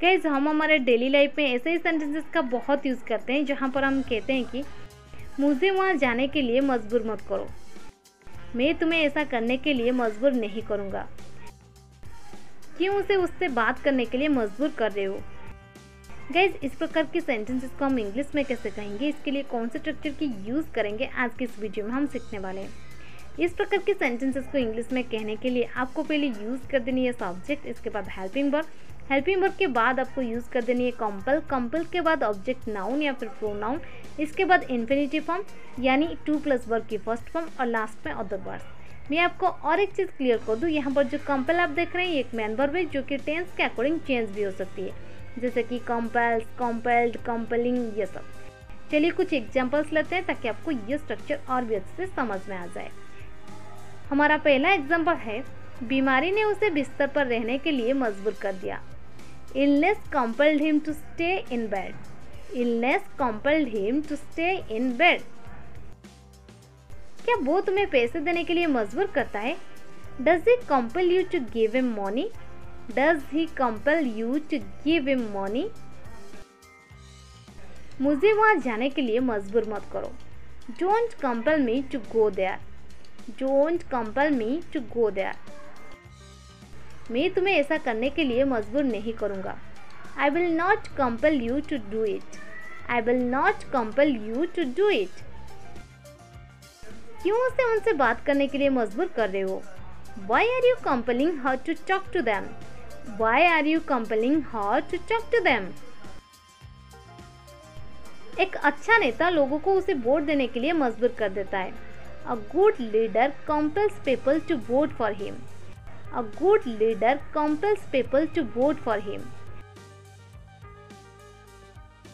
Guys हम हमारे daily life में ऐसे ही सेंटेंसेस का बहुत यूज़ करते हैं, जहाँ पर हम कहते हैं कि, मुझे वहाँ जाने के लिए मजबूर मत करो। मैं तुम्हें ऐसा करने के लिए मजबूर नहीं करूँगा। क्यों उसे उससे बात करने के लिए मजबूर कर रहे हो? गैज इस प्रकार के सेंटेंसेस को हम इंग्लिश में कैसे कहेंगे? इसके लिए कौन से स्ट्रक्चर की यूज़ करेंगे? आज की इस वीडियो में हम सीखने वाले हैं। इस प्रकार के सेंटेंसेस को इंग्लिश में कहने के लिए आपको पहले यूज़ कर देनी है सब्जेक्ट इसके बाद हेल्पिंग वर्क हेल्पिंग वर्क के बाद आपको यूज़ कर देनी है कंपल कंपल के बाद ऑब्जेक्ट नाउन या फिर प्रोनाउन इसके बाद इन्फिनिटी फॉर्म यानी टू प्लस वर्क की फ़र्स्ट फॉर्म और लास्ट में अदर वर्ड्स मैं आपको और एक चीज़ क्लियर कर दूँ, यहाँ पर जो कंपल आप देख रहे हैं एक मैन वर्ब है, जो कि टेंस के अकॉर्डिंग चेंज भी हो सकती है। जैसे कि कंपेल्स कंपेल्ड कंपलिंग ये सब। चलिए कुछ एग्जाम्पल्स लेते हैं ताकि आपको ये स्ट्रक्चर और भी अच्छे से समझ में आ जाए। हमारा पहला एग्ज़ाम्पल है, बीमारी ने उसे बिस्तर पर रहने के लिए मजबूर कर दिया। Illness compelled him to stay in bed illness compelled him to stay in bed क्या वो तुम्हें पैसे देने के लिए मजबूर करता है? Does he compel you to give him money does he compel you to give him money मुझे वहाँ जाने के लिए मजबूर मत करो। Don't compel me to go there don't compel me to go there मैं तुम्हें ऐसा करने के लिए मजबूर नहीं करूँगा। I will not compel you to do it I will not compel you to do it क्यों उसे उनसे बात करने के लिए मजबूर कर रहे हो? Why are you compelling her to talk to them why are you compelling her to talk to them एक अच्छा नेता लोगों को उसे वोट देने के लिए मजबूर कर देता है। A good leader compels people to vote for him A good leader compels people to vote for him.